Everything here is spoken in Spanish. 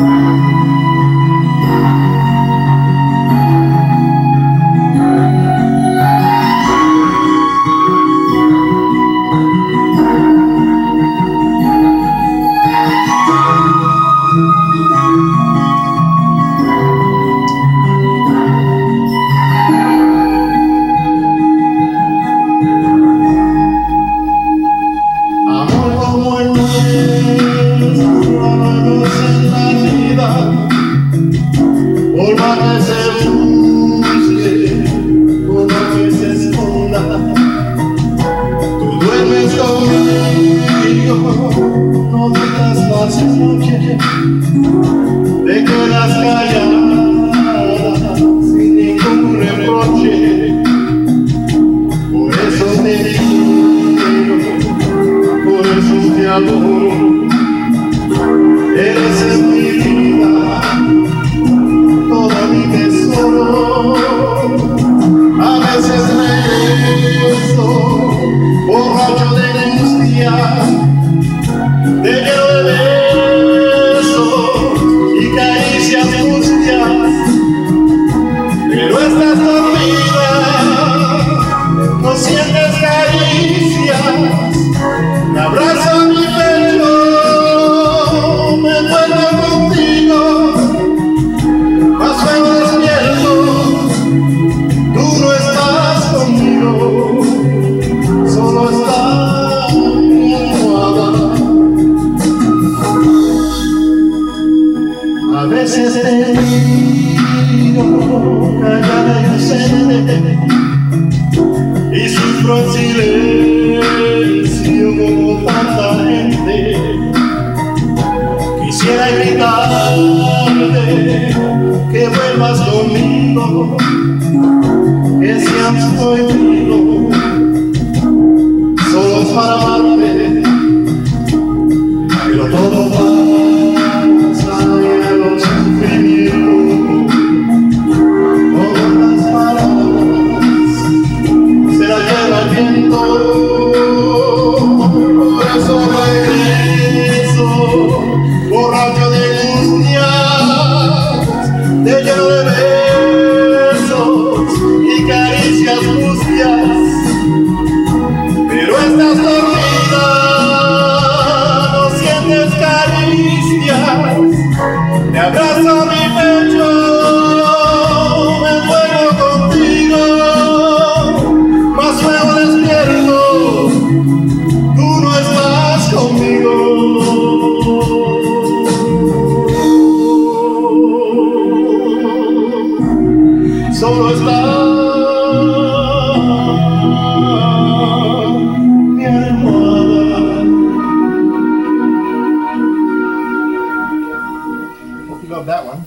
Mm-hmm. no digas más noche, te quedas callada sin ningún reproche. Por eso te digo, por eso te amo. veces te miro callada y ausente. Y sufro en silencio como tanta quisiera gritarte que vuelvas conmigo que seas hoy pero estás dormida, no sientes caricias, te abrazo a mi pecho, me vuelvo contigo, más luego despierto, tú no estás conmigo. Solo estás that one.